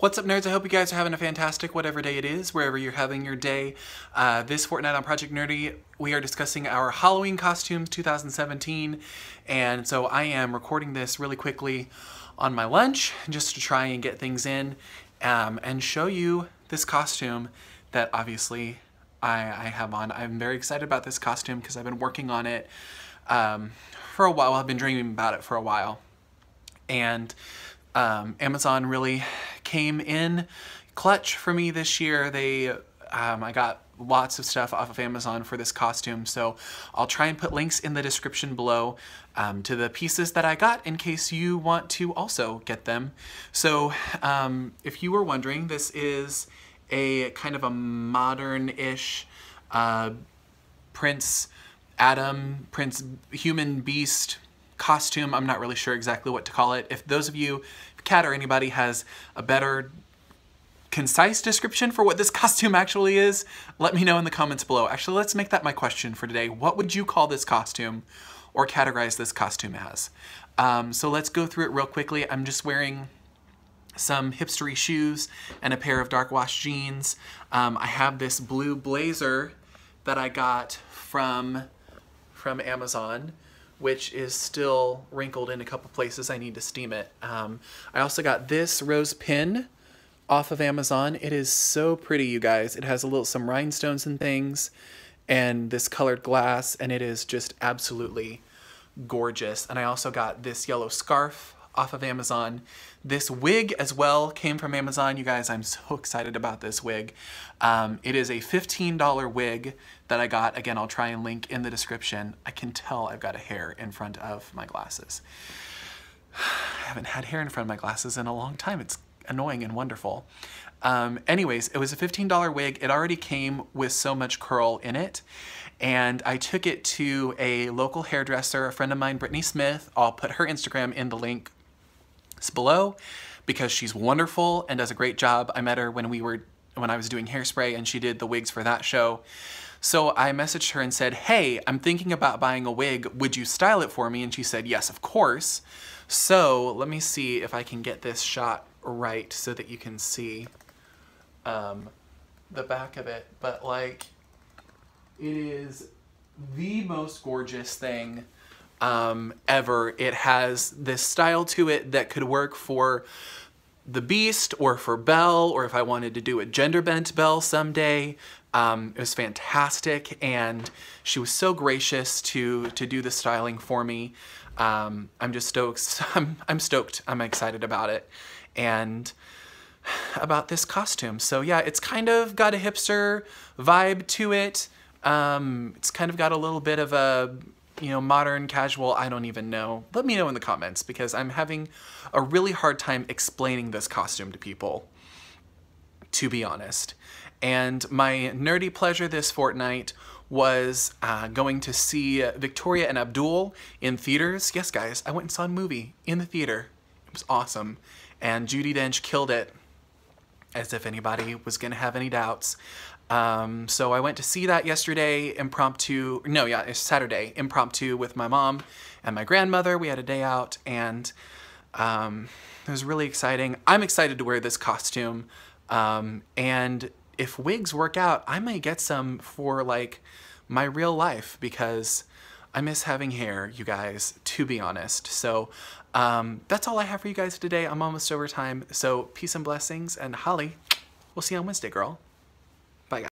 What's up nerds? I hope you guys are having a fantastic whatever day it is, wherever you're having your day. Uh, this fortnight on Project Nerdy, we are discussing our Halloween costumes 2017. And so I am recording this really quickly on my lunch just to try and get things in um, and show you this costume that obviously I, I, have on. I'm very excited about this costume because I've been working on it um, for a while. I've been dreaming about it for a while. And um, Amazon really came in clutch for me this year. They, um, I got lots of stuff off of Amazon for this costume, so I'll try and put links in the description below um, to the pieces that I got in case you want to also get them. So um, if you were wondering, this is a kind of a modern-ish uh, Prince Adam, Prince Human Beast costume. I'm not really sure exactly what to call it. If those of you, Kat or anybody has a better concise description for what this costume actually is, let me know in the comments below. Actually, let's make that my question for today. What would you call this costume or categorize this costume as? Um, so let's go through it real quickly. I'm just wearing some hipstery shoes and a pair of dark wash jeans. Um, I have this blue blazer that I got from, from Amazon which is still wrinkled in a couple places. I need to steam it. Um, I also got this rose pin off of Amazon. It is so pretty, you guys. It has a little some rhinestones and things and this colored glass, and it is just absolutely gorgeous. And I also got this yellow scarf off of Amazon. This wig as well came from Amazon. You guys, I'm so excited about this wig. Um, it is a $15 wig that I got. Again, I'll try and link in the description. I can tell I've got a hair in front of my glasses. I haven't had hair in front of my glasses in a long time. It's annoying and wonderful. Um, anyways, it was a $15 wig. It already came with so much curl in it. And I took it to a local hairdresser, a friend of mine, Brittany Smith. I'll put her Instagram in the link below because she's wonderful and does a great job. I met her when we were when I was doing hairspray and she did the wigs for that show. So I messaged her and said, hey, I'm thinking about buying a wig. Would you style it for me? And she said, yes, of course. So let me see if I can get this shot right so that you can see um, the back of it. But like, it is the most gorgeous thing um, ever. It has this style to it that could work for the Beast or for Belle, or if I wanted to do a gender bent Belle someday. Um, it was fantastic, and she was so gracious to to do the styling for me. Um, I'm just stoked. I'm, I'm stoked. I'm excited about it, and about this costume. So yeah, it's kind of got a hipster vibe to it. Um, it's kind of got a little bit of a you know, modern, casual, I don't even know. Let me know in the comments because I'm having a really hard time explaining this costume to people, to be honest. And my nerdy pleasure this fortnight was uh, going to see Victoria and Abdul in theaters. Yes, guys, I went and saw a movie in the theater. It was awesome. And Judi Dench killed it, as if anybody was going to have any doubts. Um, so I went to see that yesterday, impromptu, no, yeah, it's Saturday, impromptu with my mom and my grandmother. We had a day out and um, it was really exciting. I'm excited to wear this costume. Um, and if wigs work out, I might get some for like my real life because I miss having hair, you guys, to be honest. So um, that's all I have for you guys today. I'm almost over time. So peace and blessings. And Holly, we'll see you on Wednesday, girl.